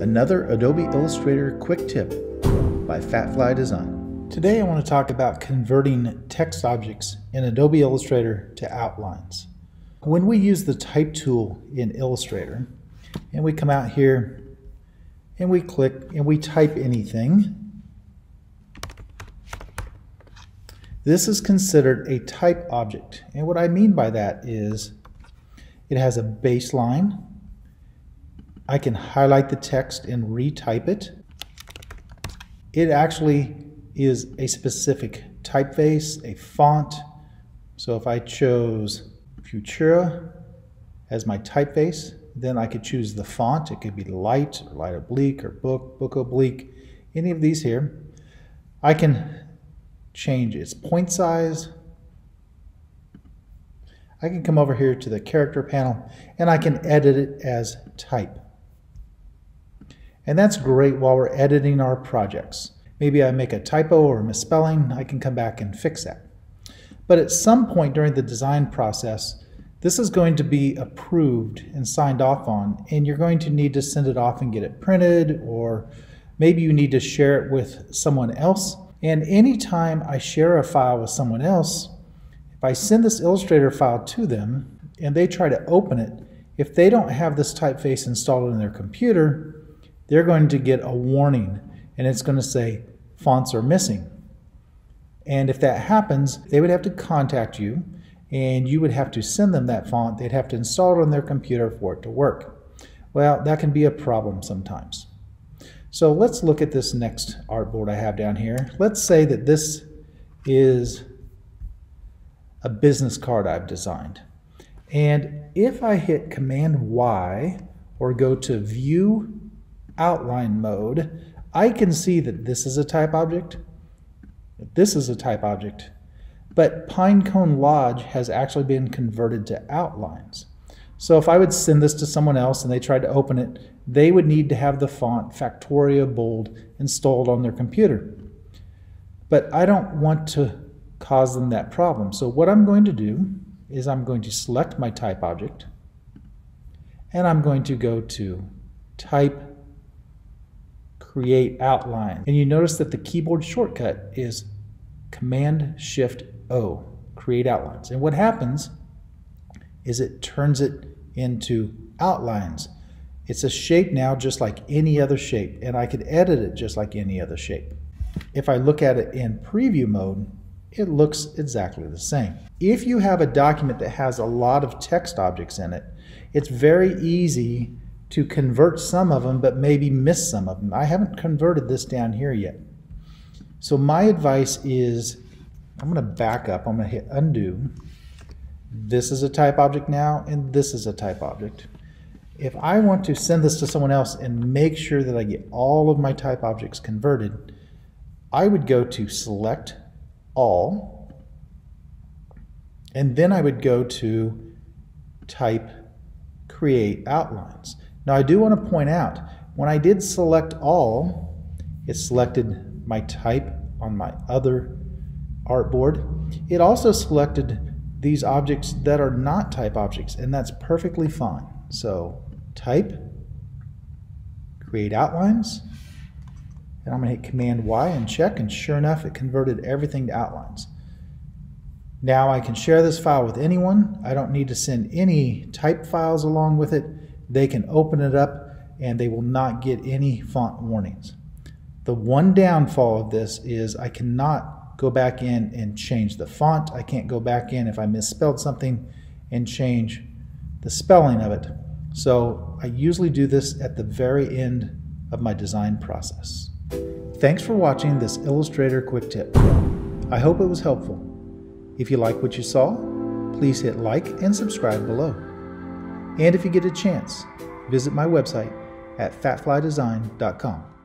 another Adobe Illustrator quick tip by Fatfly Design. Today I want to talk about converting text objects in Adobe Illustrator to outlines. When we use the type tool in Illustrator and we come out here and we click and we type anything, this is considered a type object. And what I mean by that is it has a baseline I can highlight the text and retype it. It actually is a specific typeface, a font. So if I chose Futura as my typeface, then I could choose the font. It could be light, or light oblique, or book, book oblique, any of these here. I can change its point size. I can come over here to the character panel and I can edit it as type. And that's great while we're editing our projects. Maybe I make a typo or a misspelling, I can come back and fix that. But at some point during the design process, this is going to be approved and signed off on, and you're going to need to send it off and get it printed, or maybe you need to share it with someone else. And anytime I share a file with someone else, if I send this Illustrator file to them and they try to open it, if they don't have this typeface installed in their computer, they're going to get a warning and it's going to say fonts are missing. And if that happens, they would have to contact you and you would have to send them that font. They'd have to install it on their computer for it to work. Well, that can be a problem sometimes. So let's look at this next artboard I have down here. Let's say that this is a business card I've designed. And if I hit Command Y or go to View outline mode, I can see that this is a type object, this is a type object, but Pinecone Lodge has actually been converted to outlines. So if I would send this to someone else and they tried to open it, they would need to have the font Factoria Bold installed on their computer. But I don't want to cause them that problem. So what I'm going to do is I'm going to select my type object and I'm going to go to Type create outline. And you notice that the keyboard shortcut is Command Shift O, create outlines. And what happens is it turns it into outlines. It's a shape now just like any other shape, and I could edit it just like any other shape. If I look at it in preview mode, it looks exactly the same. If you have a document that has a lot of text objects in it, it's very easy to convert some of them, but maybe miss some of them. I haven't converted this down here yet. So my advice is, I'm going to back up. I'm going to hit undo. This is a type object now, and this is a type object. If I want to send this to someone else and make sure that I get all of my type objects converted, I would go to select all, and then I would go to type create outlines. Now I do want to point out, when I did select all, it selected my type on my other artboard. It also selected these objects that are not type objects, and that's perfectly fine. So type, create outlines, and I'm going to hit Command Y and check, and sure enough, it converted everything to outlines. Now I can share this file with anyone. I don't need to send any type files along with it they can open it up and they will not get any font warnings. The one downfall of this is I cannot go back in and change the font. I can't go back in if I misspelled something and change the spelling of it. So I usually do this at the very end of my design process. Thanks for watching this Illustrator quick tip. I hope it was helpful. If you like what you saw, please hit like and subscribe below. And if you get a chance, visit my website at fatflydesign.com.